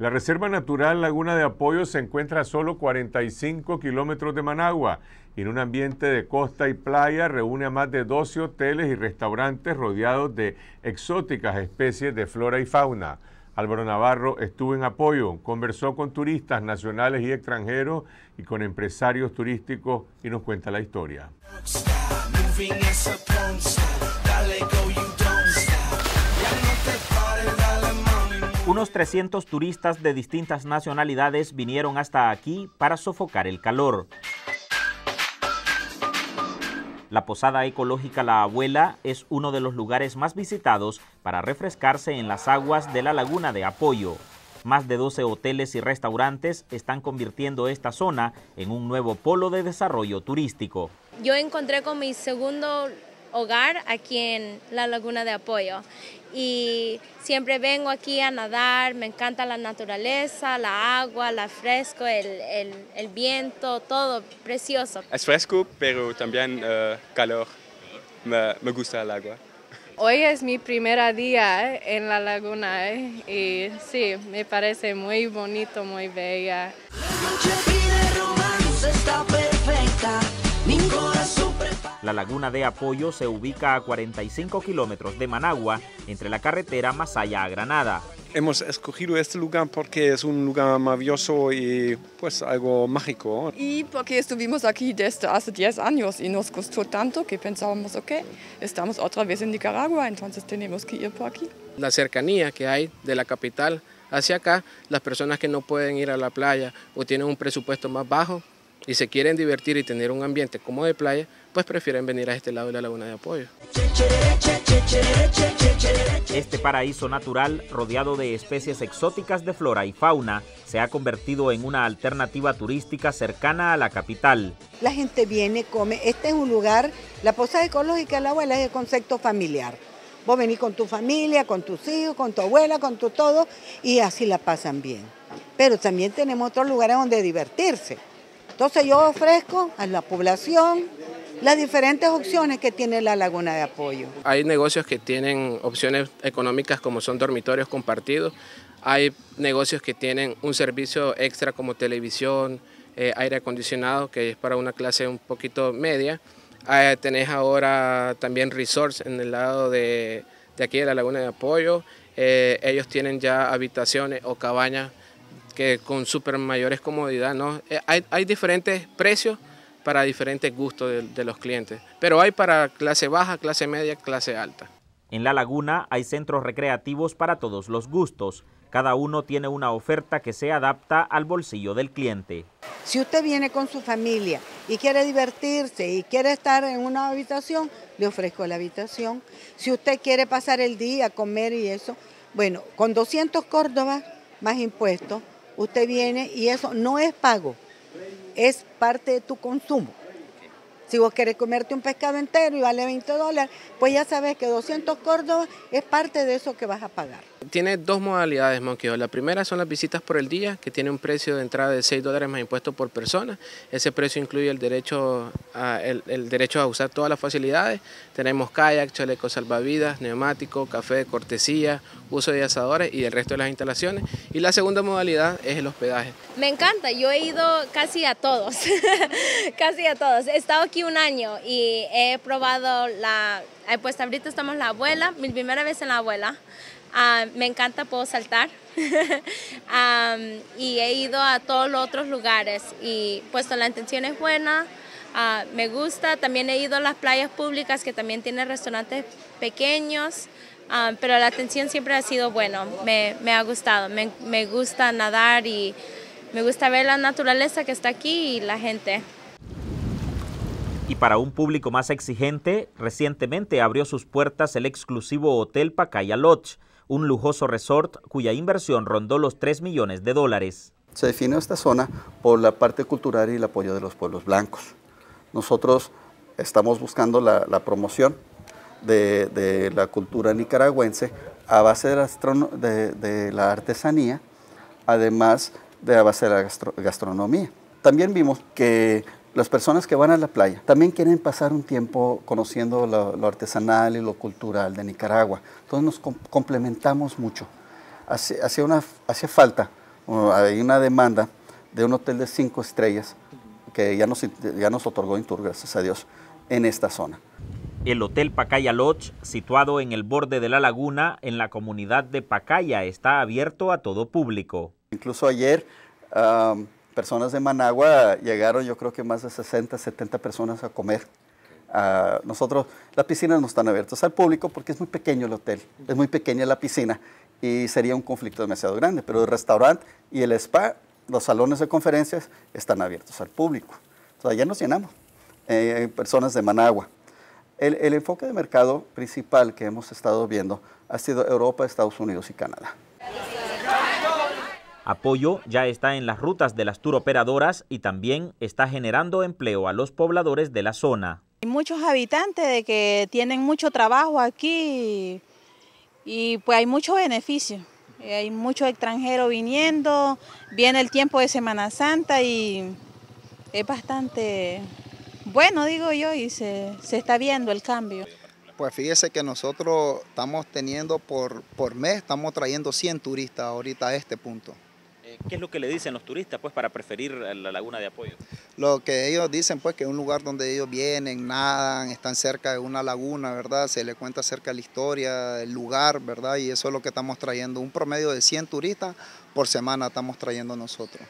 La Reserva Natural Laguna de Apoyo se encuentra a solo 45 kilómetros de Managua y en un ambiente de costa y playa reúne a más de 12 hoteles y restaurantes rodeados de exóticas especies de flora y fauna. Álvaro Navarro estuvo en apoyo, conversó con turistas nacionales y extranjeros y con empresarios turísticos y nos cuenta la historia. Unos 300 turistas de distintas nacionalidades vinieron hasta aquí para sofocar el calor. La Posada Ecológica La Abuela es uno de los lugares más visitados para refrescarse en las aguas de la Laguna de Apoyo. Más de 12 hoteles y restaurantes están convirtiendo esta zona en un nuevo polo de desarrollo turístico. Yo encontré con mi segundo hogar aquí en la Laguna de Apoyo y siempre vengo aquí a nadar, me encanta la naturaleza, la agua, la fresco, el, el, viento, todo precioso. Es fresco, pero también uh, calor, me, me, gusta el agua. Hoy es mi primer día eh, en la laguna eh, y sí, me parece muy bonito, muy bella. La laguna de Apoyo se ubica a 45 kilómetros de Managua, entre la carretera Masaya a Granada. Hemos escogido este lugar porque es un lugar maravilloso y pues algo mágico. Y porque estuvimos aquí desde hace 10 años y nos costó tanto que pensábamos, ok, estamos otra vez en Nicaragua, entonces tenemos que ir por aquí. La cercanía que hay de la capital hacia acá, las personas que no pueden ir a la playa o tienen un presupuesto más bajo y se quieren divertir y tener un ambiente como de playa, pues prefieren venir a este lado de la laguna de apoyo. Este paraíso natural, rodeado de especies exóticas de flora y fauna, se ha convertido en una alternativa turística cercana a la capital. La gente viene, come. Este es un lugar, la posada ecológica de la abuela es el concepto familiar. Vos venís con tu familia, con tus hijos, con tu abuela, con tu todo, y así la pasan bien. Pero también tenemos otros lugares donde divertirse. Entonces yo ofrezco a la población las diferentes opciones que tiene la laguna de apoyo. Hay negocios que tienen opciones económicas como son dormitorios compartidos, hay negocios que tienen un servicio extra como televisión, eh, aire acondicionado, que es para una clase un poquito media. Eh, tenés ahora también resorts en el lado de, aquí de la laguna de apoyo. Eh, ellos tienen ya habitaciones o cabañas que con super mayores comodidades. ¿no? hay, hay diferentes precios para diferentes gustos de, los clientes, pero hay para clase baja, clase media, clase alta. En La Laguna hay centros recreativos para todos los gustos. Cada uno tiene una oferta que se adapta al bolsillo del cliente. Si usted viene con su familia y quiere divertirse y quiere estar en una habitación, le ofrezco la habitación. Si usted quiere pasar el día, comer y eso, bueno, con 200 córdobas más impuestos, usted viene y eso no es pago es parte de tu consumo. Si vos querés comerte un pescado entero y vale 20 dólares, pues ya sabes que 200 córdobas es parte de eso que vas a pagar. Tiene dos modalidades, Monquillo. La primera son las visitas por el día, que tiene un precio de entrada de 6 dólares más impuestos por persona. Ese precio incluye el derecho a, el, derecho a usar todas las facilidades. Tenemos kayak, chaleco salvavidas, neumático, café de cortesía, uso de asadores y el resto de las instalaciones. Y la segunda modalidad es el hospedaje. Me encanta, yo he ido casi a todos, casi a todos. He estado aquí un año y he probado la, pues ahorita estamos la abuela, mi primera vez en la abuela. Ah, me encanta, puedo saltar. y he ido a todos los otros lugares y puesto la intención es buena, ah, me gusta. También he ido a las playas públicas que también tienen restaurantes pequeños, pero la atención siempre ha sido bueno, me, me ha gustado. Me, me gusta nadar y me gusta ver la naturaleza que está aquí y la gente. Y para un público más exigente, recientemente abrió sus puertas el exclusivo Hotel Pacaya Lodge, un lujoso resort cuya inversión rondó los 3 millones de dólares. Se define esta zona por la parte cultural y el apoyo de los pueblos blancos. Nosotros estamos buscando la, promoción de, la cultura nicaragüense a base de la, artesanía, además de a base de la gastronomía. También vimos que las personas que van a la playa también quieren pasar un tiempo conociendo lo, artesanal y lo cultural de Nicaragua. Entonces nos complementamos mucho. Hace, una, hace falta, hay una demanda de un hotel de cinco estrellas que ya nos, ya nos otorgó Intur, gracias a Dios, en esta zona. El Hotel Pacaya Lodge, situado en el borde de la laguna, en la comunidad de Pacaya, está abierto a todo público. Incluso ayer personas de Managua llegaron, yo creo que más de 60, 70 personas a comer. nosotros, las piscinas no están abiertas al público porque es muy pequeño el hotel, es muy pequeña la piscina y sería un conflicto demasiado grande, pero el restaurante y el spa, los salones de conferencias están abiertos al público. Entonces, ya nos llenamos, eh, personas de Managua. El, el enfoque de mercado principal que hemos estado viendo ha sido Europa, Estados Unidos y Canadá. Apoyo ya está en las rutas de las turoperadoras y también está generando empleo a los pobladores de la zona. Hay muchos habitantes de que tienen mucho trabajo aquí y pues hay mucho beneficio. Hay muchos extranjeros viniendo, viene el tiempo de Semana Santa y es bastante bueno, digo yo, y se, está viendo el cambio. Pues fíjese que nosotros estamos teniendo por, por mes, estamos trayendo 100 turistas ahorita a este punto. ¿Qué es lo que le dicen los turistas pues, para preferir la laguna de apoyo? Lo que ellos dicen pues que es un lugar donde ellos vienen, nadan, están cerca de una laguna, ¿verdad? Se les cuenta acerca de la historia, el lugar, ¿verdad? Y eso es lo que estamos trayendo. Un promedio de 100 turistas por semana estamos trayendo nosotros.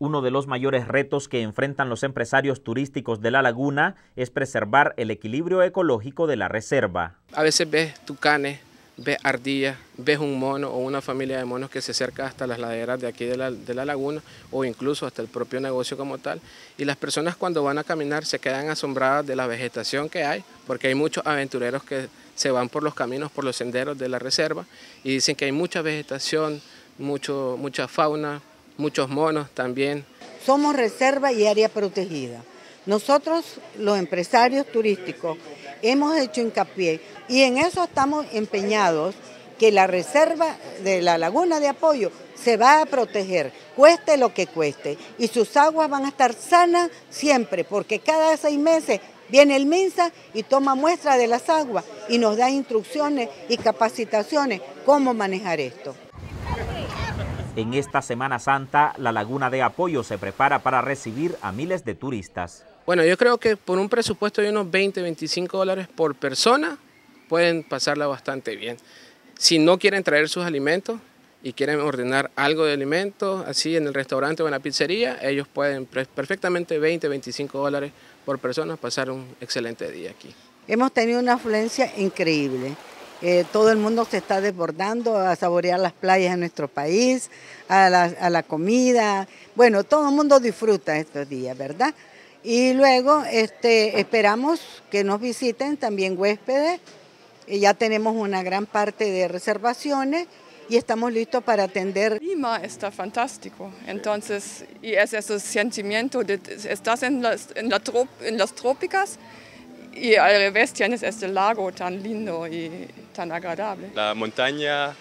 Uno de los mayores retos que enfrentan los empresarios turísticos de la laguna es preservar el equilibrio ecológico de la reserva. A veces ves tucanes ves ardillas, ves un mono o una familia de monos que se acerca hasta las laderas de aquí de la, laguna o incluso hasta el propio negocio como tal. Y las personas cuando van a caminar se quedan asombradas de la vegetación que hay, porque hay muchos aventureros que se van por los caminos, por los senderos de la reserva y dicen que hay mucha vegetación, mucho, mucha fauna, muchos monos también. Somos reserva y área protegida. Nosotros, los empresarios turísticos, hemos hecho hincapié y en eso estamos empeñados que la reserva de la laguna de apoyo se va a proteger, cueste lo que cueste, y sus aguas van a estar sanas siempre, porque cada seis meses viene el MINSA y toma muestra de las aguas y nos da instrucciones y capacitaciones cómo manejar esto. En esta Semana Santa, la Laguna de Apoyo se prepara para recibir a miles de turistas. Bueno, yo creo que por un presupuesto de unos 20, 25 dólares por persona, pueden pasarla bastante bien. Si no quieren traer sus alimentos y quieren ordenar algo de alimentos, así en el restaurante o en la pizzería, ellos pueden perfectamente 20, 25 dólares por persona pasar un excelente día aquí. Hemos tenido una afluencia increíble. Eh, todo el mundo se está desbordando a saborear las playas de nuestro país, a la, a la comida. Bueno, todo el mundo disfruta estos días, ¿verdad? Y luego este, esperamos que nos visiten también huéspedes. Y ya tenemos una gran parte de reservaciones y estamos listos para atender. El clima está fantástico, entonces, y es ese sentimiento de estás en las, en, la en las trópicas y al revés tienes este lago tan lindo y tan agradable. La montaña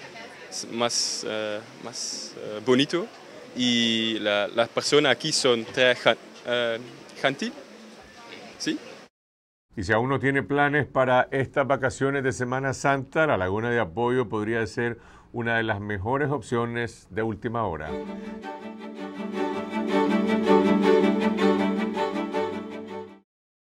es más, uh, más uh, bonito y la, las personas aquí son très uh, gentil. ¿Sí? Y si aún no tiene planes para estas vacaciones de Semana Santa, la Laguna de Apoyo podría ser una de las mejores opciones de última hora.